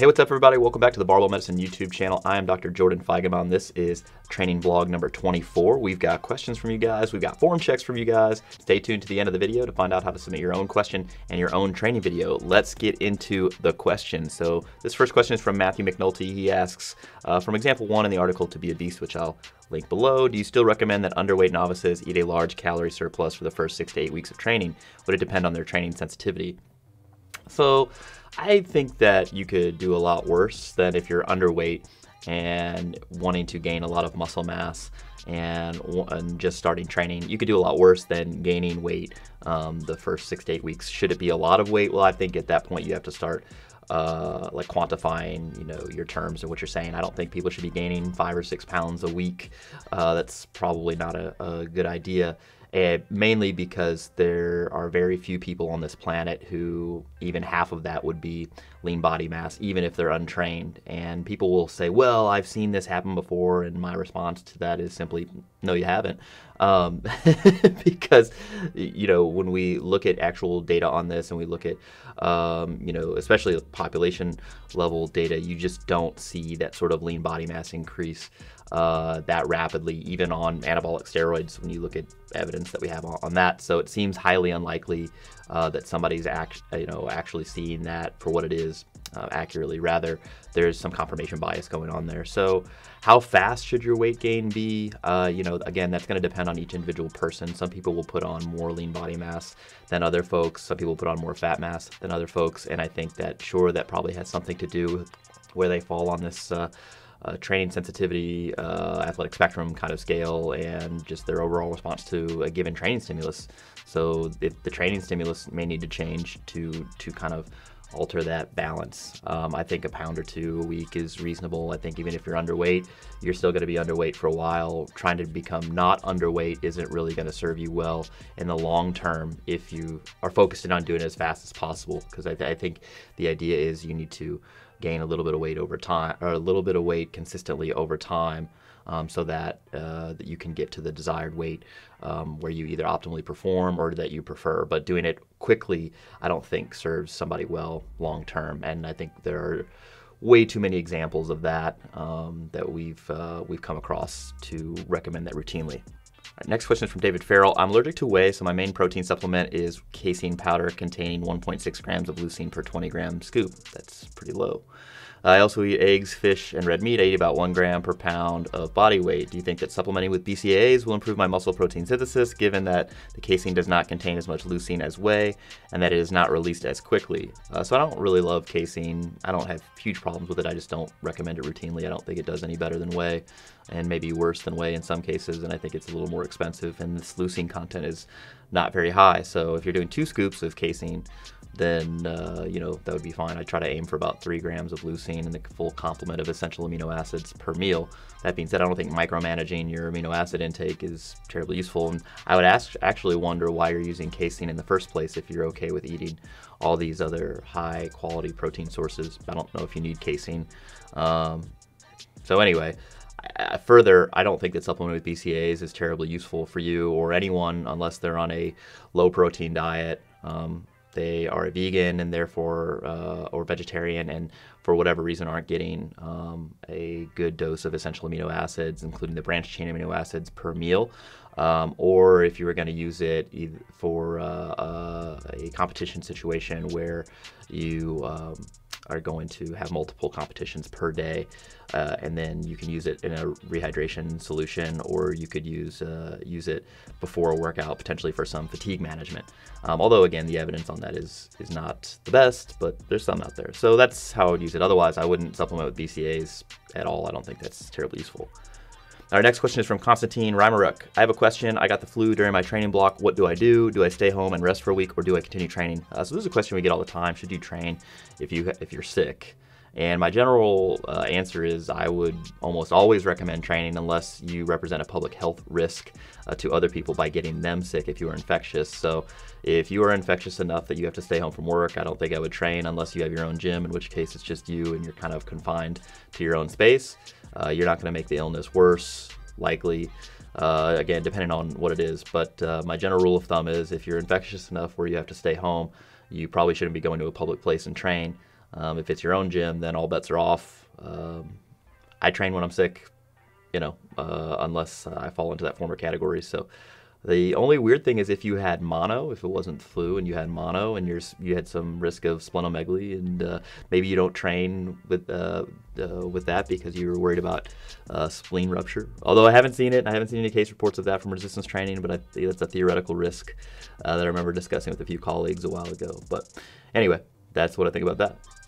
Hey, what's up, everybody? Welcome back to the Barbell Medicine YouTube channel. I am Dr. Jordan Feigenbaum. This is training vlog number 24. We've got questions from you guys. We've got form checks from you guys. Stay tuned to the end of the video to find out how to submit your own question and your own training video. Let's get into the question. So this first question is from Matthew McNulty. He asks, uh, from example one in the article to be a beast, which I'll link below, do you still recommend that underweight novices eat a large calorie surplus for the first six to eight weeks of training? Would it depend on their training sensitivity? So I think that you could do a lot worse than if you're underweight and wanting to gain a lot of muscle mass and, and just starting training. You could do a lot worse than gaining weight um, the first six to eight weeks. Should it be a lot of weight? Well, I think at that point you have to start uh, like quantifying, you know, your terms and what you're saying. I don't think people should be gaining five or six pounds a week. Uh, that's probably not a, a good idea and mainly because there are very few people on this planet who even half of that would be lean body mass, even if they're untrained. And people will say, well, I've seen this happen before. And my response to that is simply, no, you haven't. Um, because, you know, when we look at actual data on this and we look at, um, you know, especially population level data, you just don't see that sort of lean body mass increase uh, that rapidly, even on anabolic steroids, when you look at evidence that we have on, on that. So it seems highly unlikely uh, that somebody's act, you know, actually seeing that for what it is uh, accurately. Rather, there's some confirmation bias going on there. So how fast should your weight gain be? Uh, you know, again, that's going to depend on each individual person. Some people will put on more lean body mass than other folks. Some people put on more fat mass than other folks. And I think that, sure, that probably has something to do with where they fall on this uh, uh, training sensitivity, uh, athletic spectrum kind of scale, and just their overall response to a given training stimulus. So if the training stimulus may need to change to to kind of alter that balance. Um, I think a pound or two a week is reasonable. I think even if you're underweight, you're still going to be underweight for a while. Trying to become not underweight isn't really going to serve you well in the long term if you are focused on doing it as fast as possible. Because I, th- I think the idea is you need to gain a little bit of weight over time, or a little bit of weight consistently over time, um, so that uh, that you can get to the desired weight um, where you either optimally perform or that you prefer. But doing it quickly, I don't think serves somebody well long term, and I think there are way too many examples of that um, that we've uh, we've come across to recommend that routinely. Right, next question is from David Farrell. I'm allergic to whey, so my main protein supplement is casein powder containing 1.6 grams of leucine per 20 gram scoop. That's pretty low. I also eat eggs, fish, and red meat. I eat about one gram per pound of body weight. Do you think that supplementing with BCAAs will improve my muscle protein synthesis, given that the casein does not contain as much leucine as whey, and that it is not released as quickly? Uh, so I don't really love casein. I don't have huge problems with it. I just don't recommend it routinely. I don't think it does any better than whey, and maybe worse than whey in some cases. And I think it's a little more expensive, and this leucine content is not very high. So if you're doing two scoops of casein, then uh, you know that would be fine. I try to aim for about three grams of leucine and the full complement of essential amino acids per meal. That being said, I don't think micromanaging your amino acid intake is terribly useful. And I would ask, actually wonder why you're using casein in the first place if you're okay with eating all these other high quality protein sources. I don't know if you need casein. Um, so anyway. Further, I don't think that supplementing with BCAAs is terribly useful for you or anyone unless they're on a low protein diet. Um, they are a vegan and therefore uh, or vegetarian and for whatever reason aren't getting um, a good dose of essential amino acids including the branched chain amino acids per meal. Um, or if you were going to use it for uh, uh, a competition situation where you um, are going to have multiple competitions per day, uh, and then you can use it in a rehydration solution, or you could use uh, use it before a workout, potentially for some fatigue management. Um, although again, the evidence on that is is not the best, but there's some out there. So that's how I would use it. Otherwise, I wouldn't supplement with BCAAs at all. I don't think that's terribly useful. Our next question is from Konstantin Reimaruk. I have a question. I got the flu during my training block. What do I do? Do I stay home and rest for a week, or do I continue training? Uh, so this is a question we get all the time. Should you train if you if you're sick? And my general uh, answer is I would almost always recommend training unless you represent a public health risk uh, to other people by getting them sick if you are infectious. So if you are infectious enough that you have to stay home from work, I don't think I would train unless you have your own gym, in which case it's just you and you're kind of confined to your own space. Uh, you're not going to make the illness worse, likely. Uh, again, depending on what it is. But uh, my general rule of thumb is if you're infectious enough where you have to stay home, you probably shouldn't be going to a public place and train Um, if it's your own gym, then all bets are off. Um, I train when I'm sick, you know, uh, unless I fall into that former category. So the only weird thing is if you had mono, if it wasn't flu and you had mono and you're, you had some risk of splenomegaly and uh, maybe you don't train with uh, uh, with that because you were worried about uh, spleen rupture. Although I haven't seen it, I haven't seen any case reports of that from resistance training, but I think that's a theoretical risk uh, that I remember discussing with a few colleagues a while ago. But anyway, that's what I think about that.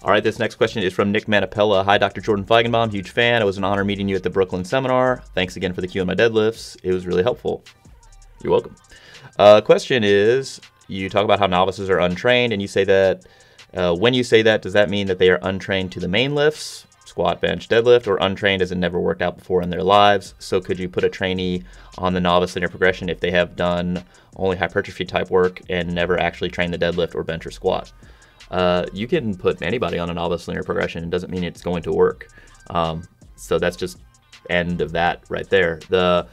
All right, this next question is from Nick Manapella. Hi, Dr. Jordan Feigenbaum, huge fan. It was an honor meeting you at the Brooklyn seminar. Thanks again for the cue on my deadlifts. It was really helpful. You're welcome. Uh, question is, you talk about how novices are untrained, and you say that uh, when you say that, does that mean that they are untrained to the main lifts, squat, bench, deadlift, or untrained as in never worked out before in their lives? So could you put a trainee on the novice linear progression if they have done only hypertrophy type work and never actually trained the deadlift or bench or squat? Uh, you can put anybody on a novice linear progression. It doesn't mean it's going to work. Um, so that's just end of that right there. The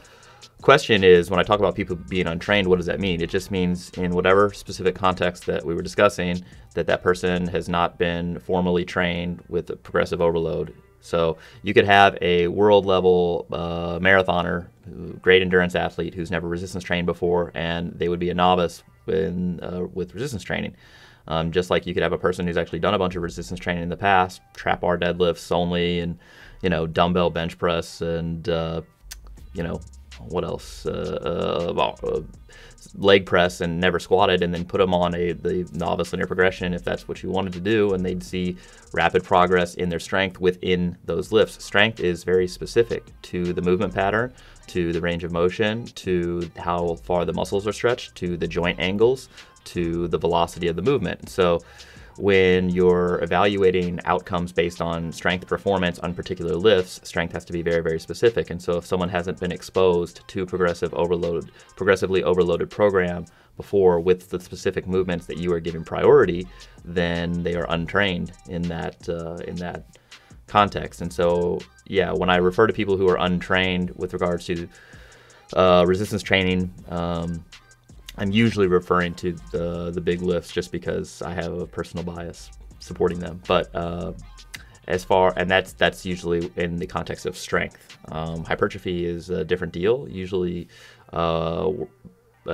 question is when I talk about people being untrained, what does that mean? It just means in whatever specific context that we were discussing that that person has not been formally trained with a progressive overload. So you could have a world level uh, marathoner, great endurance athlete who's never resistance trained before, and they would be a novice in, uh, with resistance training. Um, just like you could have a person who's actually done a bunch of resistance training in the past, trap bar deadlifts only, and you know dumbbell bench press, and uh, you know what else? Uh, uh, uh, leg press and never squatted, and then put them on a the novice linear progression if that's what you wanted to do, and they'd see rapid progress in their strength within those lifts. Strength is very specific to the movement pattern, to the range of motion, to how far the muscles are stretched, to the joint angles, to the velocity of the movement. So when you're evaluating outcomes based on strength performance on particular lifts, strength has to be very, very specific. And so if someone hasn't been exposed to progressive overloaded, progressively overloaded program before with the specific movements that you are giving priority, then they are untrained in that uh, in that context. And so, yeah, when I refer to people who are untrained with regards to uh, resistance training, um, I'm usually referring to the the big lifts just because I have a personal bias supporting them. But uh, as far and that's that's usually in the context of strength. Um, hypertrophy is a different deal. Usually, uh,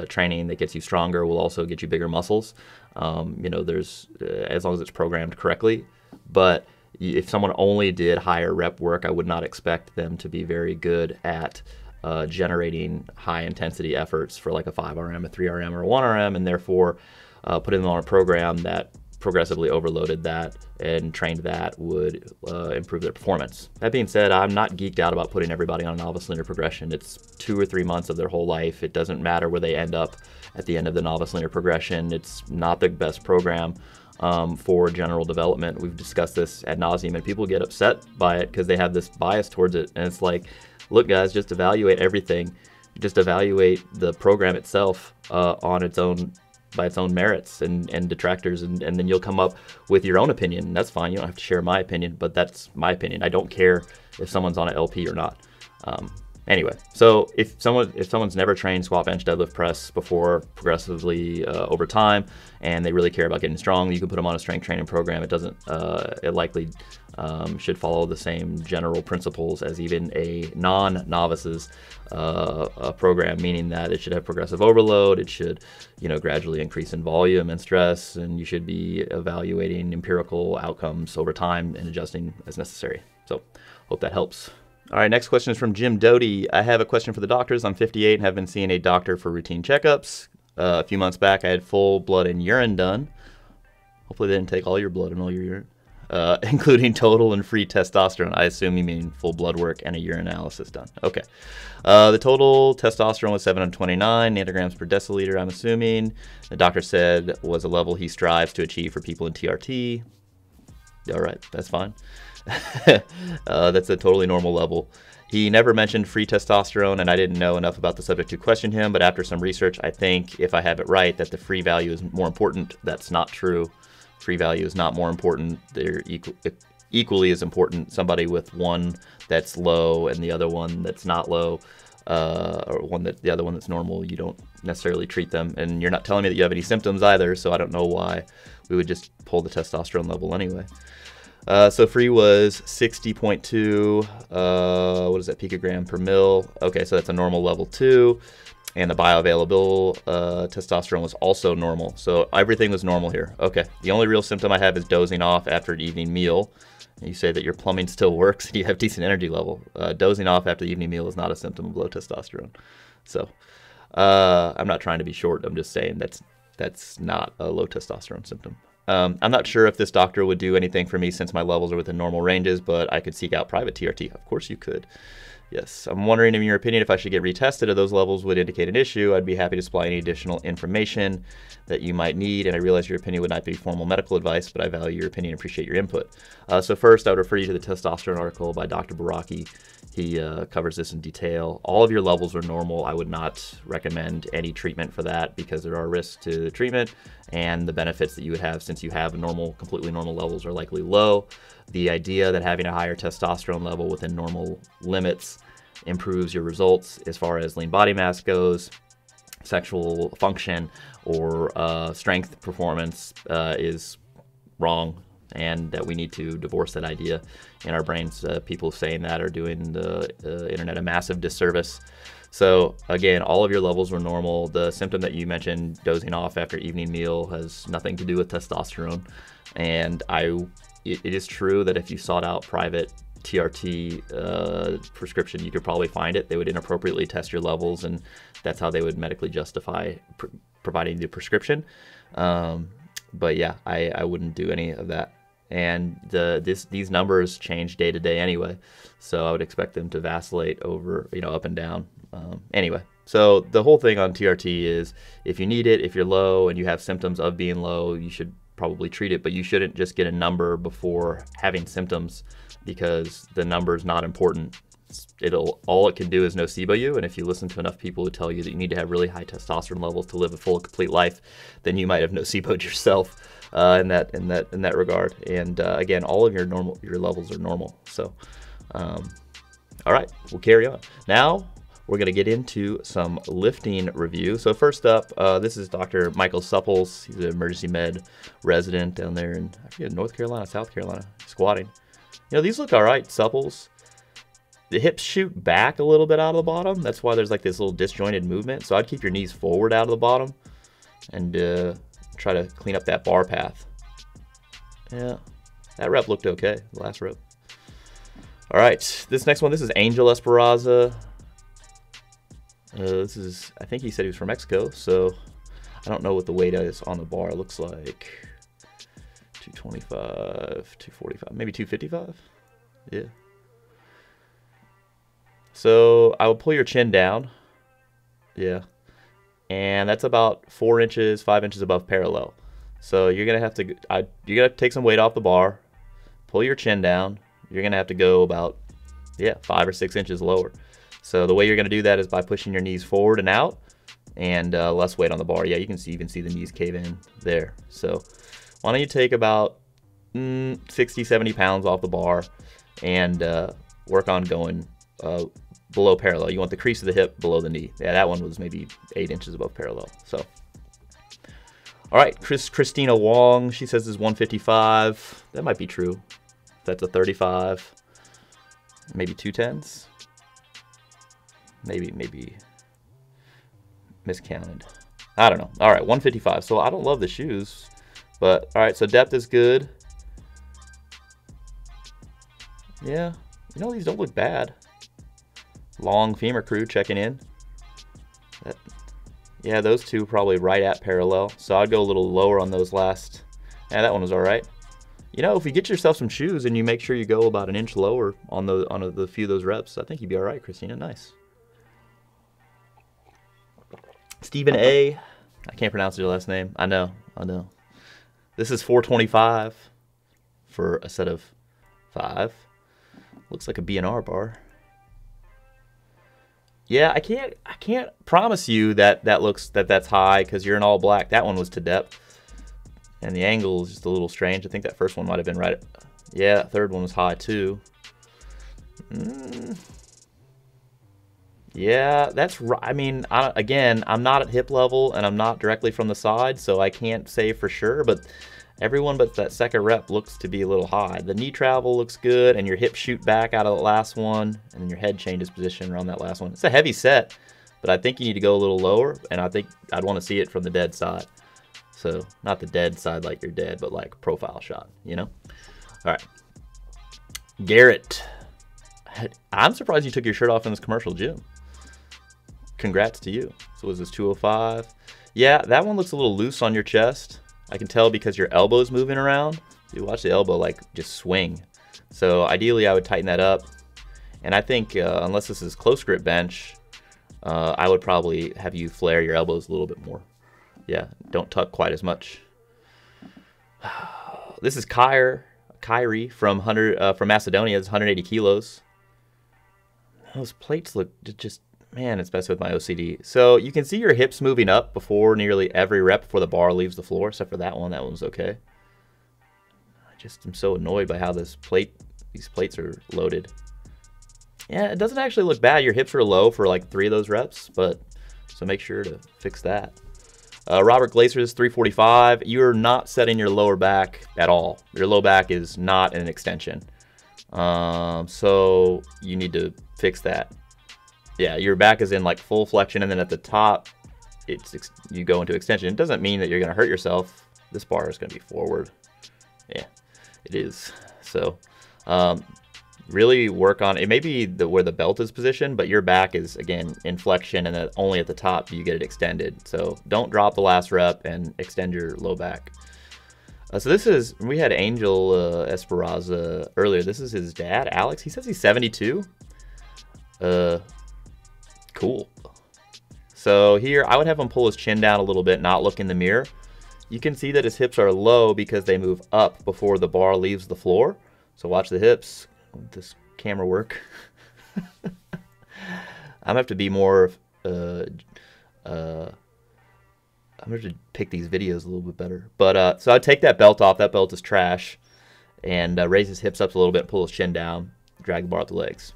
training that gets you stronger will also get you bigger muscles. Um, you know, there's uh, as long as it's programmed correctly. But if someone only did higher rep work, I would not expect them to be very good at uh, generating high intensity efforts for like a 5RM, a 3RM, or a 1RM, and therefore uh, putting them on a program that progressively overloaded that and trained that would uh, improve their performance. That being said, I'm not geeked out about putting everybody on a novice linear progression. It's two or three months of their whole life. It doesn't matter where they end up at the end of the novice linear progression. It's not the best program. Um, for general development. We've discussed this ad nauseum, and people get upset by it because they have this bias towards it. And it's like, look, guys, just evaluate everything. Just evaluate the program itself uh, on its own by its own merits and, and detractors, and, and then you'll come up with your own opinion. That's fine. You don't have to share my opinion, but that's my opinion. I don't care if someone's on an LP or not. Um, Anyway, so if someone if someone's never trained squat, bench, deadlift, press before progressively uh, over time, and they really care about getting strong, you can put them on a strength training program. It doesn't. Uh, it likely um, should follow the same general principles as even a non-novices uh, program, meaning that it should have progressive overload. It should, you know, gradually increase in volume and stress, and you should be evaluating empirical outcomes over time and adjusting as necessary. So, hope that helps. All right, next question is from Jim Doty. I have a question for the doctors. I'm 58 and have been seeing a doctor for routine checkups. Uh, a few months back, I had full blood and urine done. Hopefully, they didn't take all your blood and all your urine, uh, including total and free testosterone. I assume you mean full blood work and a urine analysis done. Okay. Uh, the total testosterone was 729 nanograms per deciliter, I'm assuming. The doctor said was a level he strives to achieve for people in TRT. All right, that's fine. uh, that's a totally normal level. He never mentioned free testosterone, and I didn't know enough about the subject to question him. But after some research, I think, if I have it right, that the free value is more important. That's not true. Free value is not more important. They're equal, equally as important. Somebody with one that's low and the other one that's not low uh, or one that the other one that's normal, you don't necessarily treat them. And you're not telling me that you have any symptoms either, so I don't know why we would just pull the testosterone level anyway. Uh, so free was 60.2, uh, what is that, picogram per mil? Okay, so that's a normal level two. And the bioavailable uh, testosterone was also normal. So everything was normal here. Okay, the only real symptom I have is dozing off after an evening meal. You say that your plumbing still works and you have decent energy level. Uh, dozing off after the evening meal is not a symptom of low testosterone. So uh, I'm not trying to be short. I'm just saying that's that's not a low testosterone symptom. Um, I'm not sure if this doctor would do anything for me since my levels are within normal ranges, but I could seek out private TRT. Of course, you could. Yes, I'm wondering in your opinion if I should get retested if those levels would indicate an issue. I'd be happy to supply any additional information that you might need, and I realize your opinion would not be formal medical advice, but I value your opinion and appreciate your input. Uh, so first, I would refer you to the testosterone article by Dr. Baraki. He uh, covers this in detail. All of your levels are normal. I would not recommend any treatment for that because there are risks to the treatment, and the benefits that you would have since you have normal, completely normal levels are likely low. The idea that having a higher testosterone level within normal limits improves your results as far as lean body mass goes, sexual function, or uh, strength performance uh, is wrong and that we need to divorce that idea in our brains. Uh, people saying that are doing the uh, internet a massive disservice. So again, all of your levels were normal. The symptom that you mentioned, dozing off after evening meal, has nothing to do with testosterone. And I, it, it is true that if you sought out private TRT uh, prescription, you could probably find it. They would inappropriately test your levels, and that's how they would medically justify pr- providing the prescription. Um, but yeah, I, I wouldn't do any of that. And the this these numbers change day to day anyway, so I would expect them to vacillate over you know up and down. Um, anyway, so the whole thing on TRT is if you need it, if you're low and you have symptoms of being low, you should probably treat it, but you shouldn't just get a number before having symptoms because the number is not important. It'll all it can do is nocebo you, and if you listen to enough people who tell you that you need to have really high testosterone levels to live a full, complete life, then you might have noceboed yourself uh, in that in that in that regard. And uh, again, all of your normal your levels are normal. So, um, all right, we'll carry on now we're going to get into some lifting review. So first up, uh, this is Dr. Michael Supples. He's an emergency med resident down there in I forget North Carolina, South Carolina, squatting. You know these look all right, Supples. The hips shoot back a little bit out of the bottom. That's why there's like this little disjointed movement. So I'd keep your knees forward out of the bottom and uh, try to clean up that bar path. Yeah, that rep looked okay. Last rep. All right, this next one, this is Angel Esperanza. Uh, this is, I think he said he was from Mexico, so I don't know what the weight is on the bar. It looks like 225, 245, maybe 255. Yeah. So I will pull your chin down. Yeah. And that's about four inches, five inches above parallel. So you're gonna have to, I, you're gonna take some weight off the bar, pull your chin down. You're gonna have to go about, yeah, five or six inches lower. So the way you're to do that is by pushing your knees forward and out and uh, less weight on the bar. Yeah, you can see even see the knees cave in there. So why don't you take about mm, 60, 70 pounds off the bar and uh, work on going uh, below parallel. You want the crease of the hip below the knee. Yeah, that one was maybe eight inches above parallel. So, all right, Chris Christina Wong. She says is 155. That might be true. That's a 35. Maybe two tens maybe maybe miscounted. I don't know. All right, 155. So I don't love the shoes, but all right. So depth is good. Yeah, you know these don't look bad. Long femur crew checking in. That, yeah, those two probably right at parallel. So I'd go a little lower on those last. Yeah, that one was all right. You know, if you get yourself some shoes and you make sure you go about an inch lower on the on a, the few of those reps, I think you'd be all right, Christina. Nice. Stephen A. I can't pronounce your last name. I know. I know. This is 425 for a set of five. Looks like a BNR bar. Yeah, I can't. I can't promise you that that looks that that's high because you're in all black. That one was to depth, and the angle is just a little strange. I think that first one might have been right. Yeah, third one was high too. Mm. Yeah, that's right. I mean, I, again, I'm not at hip level and I'm not directly from the side, so I can't say for sure, but everyone but that second rep looks to be a little high. The knee travel looks good, and your hips shoot back out of the last one, and your head changes position around that last one. It's a heavy set, but I think you need to go a little lower, and I think I'd want to see it from the dead side. So, not the dead side like you're dead, but like profile shot, you know? All right. Garrett. I'm surprised you took your shirt off in this commercial gym. Congrats to you. So was this 205? Yeah, that one looks a little loose on your chest. I can tell because your elbow's moving around. You watch the elbow like just swing. So ideally I would tighten that up. And I think uh, unless this is close grip bench, uh, I would probably have you flare your elbows a little bit more. Yeah, don't tuck quite as much. This is Kyrie, Kyrie from 100 uh, from Macedonia. It's 180 kilos. Those plates look just, man, it's best with my OCD. So you can see your hips moving up before nearly every rep before the bar leaves the floor, except for that one. That one's okay. I just am so annoyed by how this plate, these plates are loaded. Yeah, it doesn't actually look bad. Your hips are low for like three of those reps, but so make sure to fix that. Uh, Robert Glaser is 345. You're not setting your lower back at all. Your low back is not an extension. Um, so you need to fix that. Yeah, your back is in like full flexion, and then at the top, it's you go into extension. It doesn't mean that you're gonna hurt yourself. This bar is gonna be forward. Yeah, it is. So, um, really work on it. May be the where the belt is positioned, but your back is again in flexion, and then only at the top you get it extended. So don't drop the last rep and extend your low back. Uh, so this is we had Angel uh, Esperanza earlier. This is his dad, Alex. He says he's 72. Uh, cool. So here, I would have him pull his chin down a little bit, not look in the mirror. You can see that his hips are low because they move up before the bar leaves the floor. So watch the hips. This camera work. I'm gonna have to be more. Uh, uh, I'm gonna have to pick these videos a little bit better. But uh, so I'd take that belt off. That belt is trash, and uh, raise his hips up a little bit, pull his chin down, drag the bar out the legs.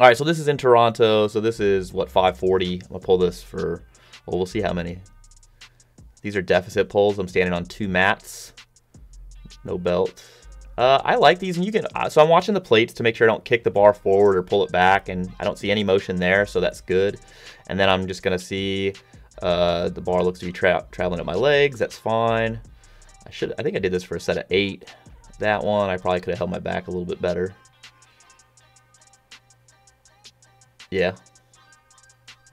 All right, so this is in Toronto. So this is what 540. I'll pull this for. Well, we'll see how many. These are deficit pulls. I'm standing on two mats. No belt. Uh, I like these, and you can. Uh, so I'm watching the plates to make sure I don't kick the bar forward or pull it back, and I don't see any motion there, so that's good. And then I'm just gonna see uh, the bar looks to be tra traveling at my legs. That's fine. I should. I think I did this for a set of eight. That one, I probably could have held my back a little bit better. Yeah.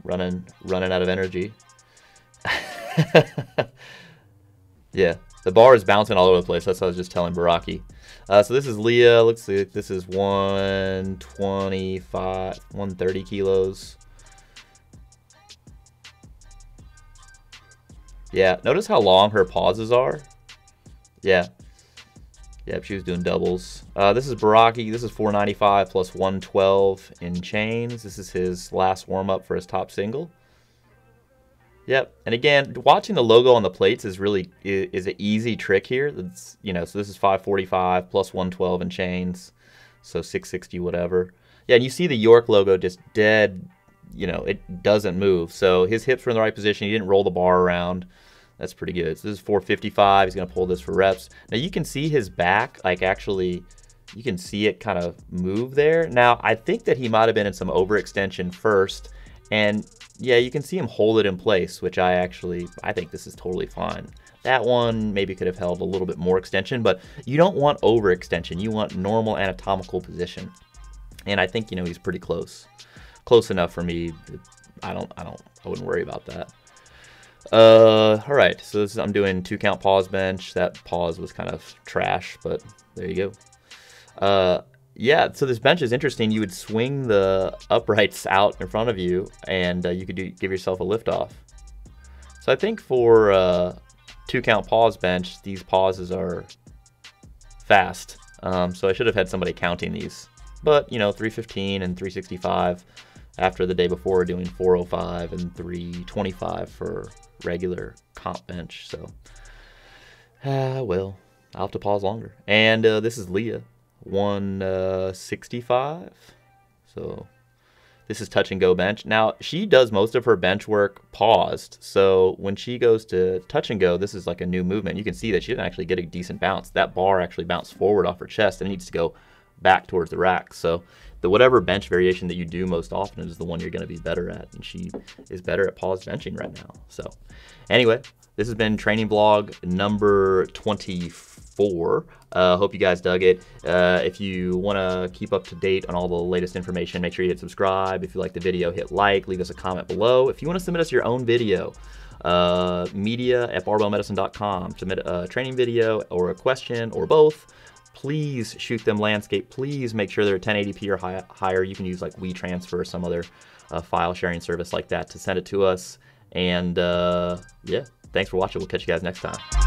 Running, running out of energy. yeah, the bar is bouncing all over the place. That's what I was just telling Baraki. Uh, so this is Leah. Looks like this is 125, 130 kilos. Yeah, notice how long her pauses are. Yeah, Yep, she was doing doubles. Uh, this is Baraki. This is 495 plus 112 in chains. This is his last warm-up for his top single. Yep, and again, watching the logo on the plates is really is, an easy trick here. That's you know, so this is 545 plus 112 in chains, so 660 whatever. Yeah, and you see the York logo just dead. You know, it doesn't move. So his hips were in the right position. He didn't roll the bar around. That's pretty good. So this is 455. He's going to pull this for reps. Now you can see his back, like actually, you can see it kind of move there. Now I think that he might have been in some overextension first. And yeah, you can see him hold it in place, which I actually, I think this is totally fine. That one maybe could have held a little bit more extension, but you don't want overextension. You want normal anatomical position. And I think, you know, he's pretty close. Close enough for me. I don't, I don't, I wouldn't worry about that. Uh, all right. So is, I'm doing two count pause bench. That pause was kind of trash, but there you go. Uh, yeah. So this bench is interesting. You would swing the uprights out in front of you, and uh, you could do, give yourself a lift off. So I think for uh, two count pause bench, these pauses are fast. Um, so I should have had somebody counting these. But you know, 315 and 365 after the day before doing 405 and 325 for regular comp bench. So, uh, well, I'll have to pause longer. And uh, this is Leah, 165. Uh, so This is touch and go bench. Now, she does most of her bench work paused. So when she goes to touch and go, this is like a new movement. You can see that she didn't actually get a decent bounce. That bar actually bounced forward off her chest and needs to go back towards the rack. So the whatever bench variation that you do most often is the one you're going to be better at. And she is better at pause benching right now. So anyway, this has been training vlog number 24. Uh, hope you guys dug it. Uh, if you want to keep up to date on all the latest information, make sure you hit subscribe. If you like the video, hit like, leave us a comment below. If you want to submit us your own video, uh, media at barbellmedicine.com. Submit a training video or a question or both please shoot them landscape. Please make sure they're 1080p or high, higher. You can use like WeTransfer or some other uh, file sharing service like that to send it to us. And uh, yeah, thanks for watching. We'll catch you guys next time.